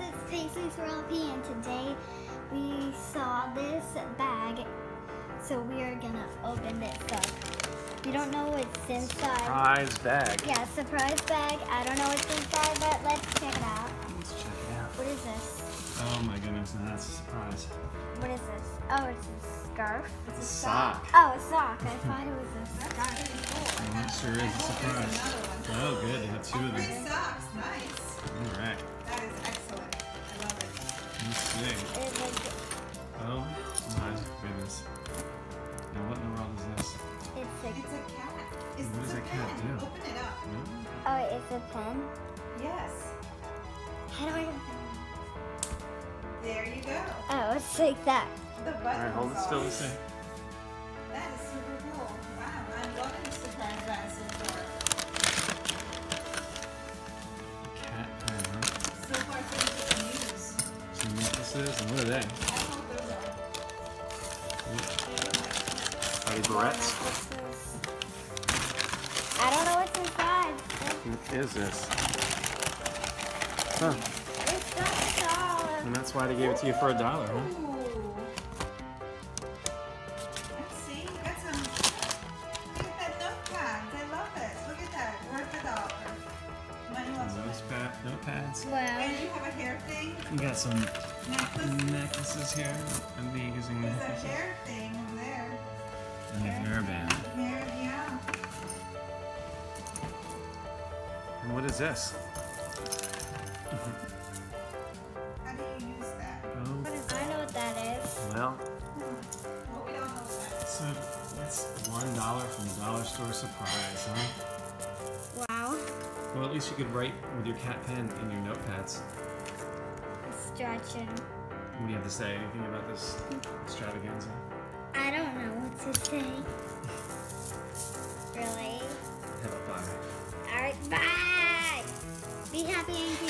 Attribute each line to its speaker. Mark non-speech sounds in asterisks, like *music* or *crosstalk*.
Speaker 1: guys, it's Paisley's P and today we saw this bag, so we are gonna open this up. We don't know what's inside.
Speaker 2: Surprise bag.
Speaker 1: Yeah, surprise bag. I don't know what's inside, but let's check it out.
Speaker 2: Let's check it out.
Speaker 1: What is this?
Speaker 2: Oh my goodness, now that's a surprise.
Speaker 1: What is this? Oh, it's a scarf.
Speaker 2: It's a sock.
Speaker 1: Oh, a sock. I thought it was a *laughs* scarf.
Speaker 2: Well, that sure is a surprise. Oh, good. They have two of them.
Speaker 3: Three socks, nice. It.
Speaker 2: Let's see.
Speaker 1: It was,
Speaker 2: Oh my goodness. Now, what in the world is this?
Speaker 1: it's a,
Speaker 3: It's a cat. It's,
Speaker 2: What does
Speaker 3: a
Speaker 2: that cat
Speaker 3: pen.
Speaker 2: do?
Speaker 3: Open it up.
Speaker 2: No?
Speaker 1: oh, it's a pen.
Speaker 3: Yes.
Speaker 1: How do I?
Speaker 3: There you go.
Speaker 1: Oh, it's like that.
Speaker 3: The button.
Speaker 2: All right, hold it still. Let's see.
Speaker 3: That is super cool. Wow, I'm loving the surprise bag
Speaker 2: Some necklaces, and what are they?
Speaker 3: I hope those are.
Speaker 2: Are they barrettes?
Speaker 1: I don't know what's inside.
Speaker 2: What is this? Huh.
Speaker 1: It's got a dollar.
Speaker 2: And that's why they gave it to you for a dollar, huh?
Speaker 3: Notepads. Well, And you have a hair thing.
Speaker 2: You got some
Speaker 3: Necklace.
Speaker 2: necklaces here. I'm be using
Speaker 3: There's a hair thing over there.
Speaker 2: And a hairband.
Speaker 3: Hair, yeah.
Speaker 2: And what is this?
Speaker 3: How do you use that?
Speaker 2: Oh,
Speaker 1: I know what that is.
Speaker 2: well, hmm.
Speaker 3: Well, we don't know that.
Speaker 2: so that's one dollar from the dollar store surprise, huh? Well, at least you could write with your cat pen in your notepads.
Speaker 1: Stretching.
Speaker 2: What do you have to say? Anything about this extravaganza?
Speaker 1: I don't know what to say. *laughs* Really?
Speaker 2: Have a bye.
Speaker 1: Alright, bye! Be happy and keep